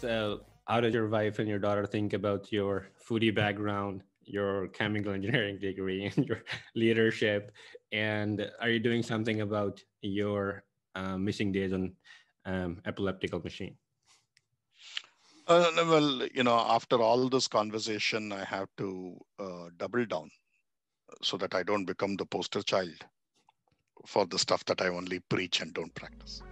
So, uh, how does your wife and your daughter think about your foodie background, your chemical engineering degree, and your leadership? And are you doing something about your uh, missing days on um, elliptical machine? Uh, well, you know, after all this conversation, I have to uh, double down so that I don't become the poster child for the stuff that I only preach and don't practice.